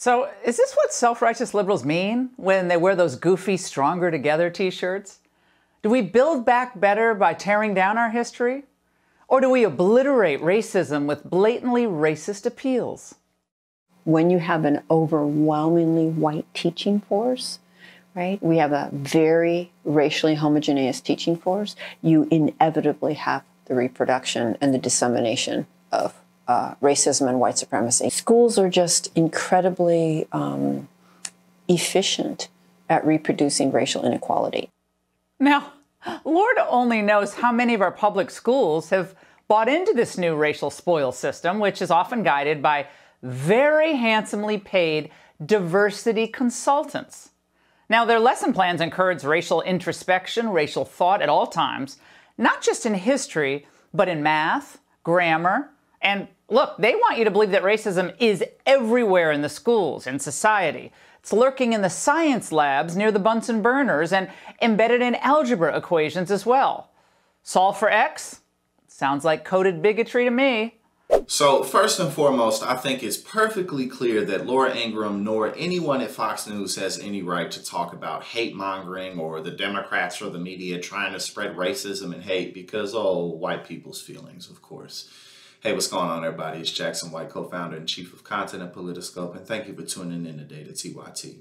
So, is this what self righteous liberals mean when they wear those goofy Stronger Together t shirts? Do we build back better by tearing down our history? Or do we obliterate racism with blatantly racist appeals? When you have an overwhelmingly white teaching force, right, we have a very racially homogeneous teaching force, you inevitably have the reproduction and the dissemination of uh, racism and white supremacy. Schools are just incredibly um, efficient at reproducing racial inequality. Now, Lord only knows how many of our public schools have bought into this new racial spoil system, which is often guided by very handsomely paid diversity consultants. Now, their lesson plans encourage racial introspection, racial thought at all times, not just in history, but in math, grammar, and look, they want you to believe that racism is everywhere in the schools, in society. It's lurking in the science labs near the Bunsen burners and embedded in algebra equations as well. Solve for X? Sounds like coded bigotry to me. So, first and foremost, I think it's perfectly clear that Laura Ingraham nor anyone at Fox News has any right to talk about hate mongering or the Democrats or the media trying to spread racism and hate because, oh, white people's feelings, of course. Hey, what's going on, everybody? It's Jackson White, co founder and chief of content at Politiscope, and thank you for tuning in today to TYT.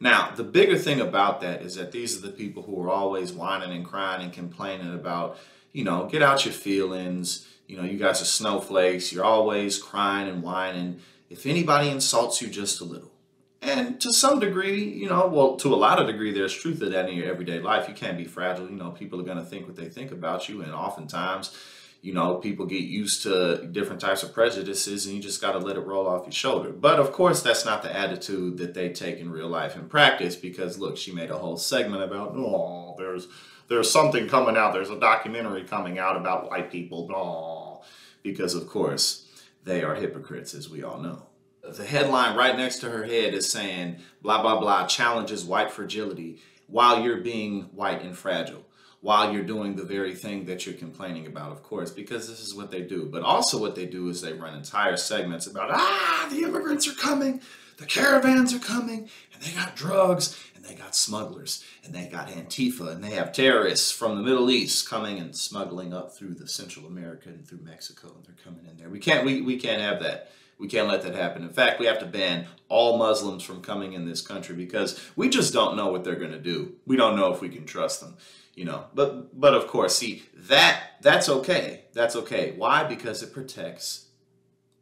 Now, the bigger thing about that is that these are the people who are always whining and crying and complaining about, you know, get out your feelings. You know, you guys are snowflakes. You're always crying and whining. If anybody insults you just a little, and to some degree, you know, well, to a lot of degree, there's truth to that in your everyday life. You can't be fragile. You know, people are going to think what they think about you, and oftentimes, you know, people get used to different types of prejudices and you just got to let it roll off your shoulder. But of course, that's not the attitude that they take in real life and practice because look, she made a whole segment about, oh, there's there's something coming out. There's a documentary coming out about white people. Oh, because of course, they are hypocrites, as we all know. The headline right next to her head is saying, blah, blah, blah, challenges white fragility while you're being white and fragile while you're doing the very thing that you're complaining about, of course, because this is what they do. But also, what they do is they run entire segments about, ah, the immigrants are coming, the caravans are coming, and they got drugs, and they got smugglers, and they got Antifa, and they have terrorists from the Middle East coming and smuggling up through the Central America and through Mexico, and they're coming in there. We can't, we, we can't have that. We can't let that happen. In fact, we have to ban all Muslims from coming in this country because we just don't know what they're going to do. We don't know if we can trust them you know but but of course see that that's okay that's okay why because it protects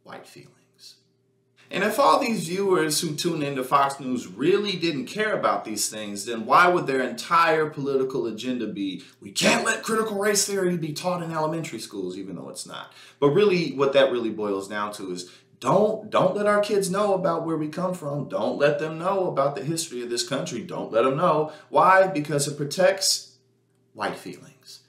white feelings and if all these viewers who tune into Fox News really didn't care about these things, then why would their entire political agenda be we can't let critical race theory be taught in elementary schools, even though it's not? But really, what that really boils down to is don't don't let our kids know about where we come from. Don't let them know about the history of this country. Don't let them know. Why? Because it protects white feelings,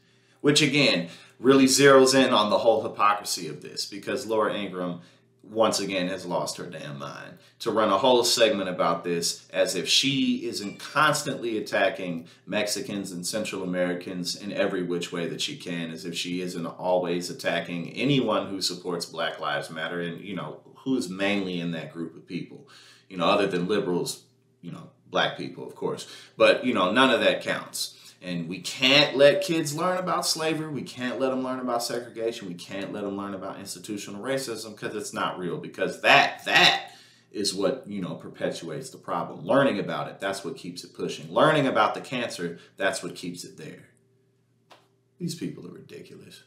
which again really zeroes in on the whole hypocrisy of this because Laura Ingraham once again has lost her damn mind to run a whole segment about this as if she isn't constantly attacking Mexicans and Central Americans in every which way that she can, as if she isn't always attacking anyone who supports Black Lives Matter and, you know, who's mainly in that group of people, you know, other than liberals, you know, black people, of course. But, you know, none of that counts. And we can't let kids learn about slavery. We can't let them learn about segregation. We can't let them learn about institutional racism because it's not real. Because that that is what you know perpetuates the problem. Learning about it, that's what keeps it pushing. Learning about the cancer, that's what keeps it there. These people are ridiculous.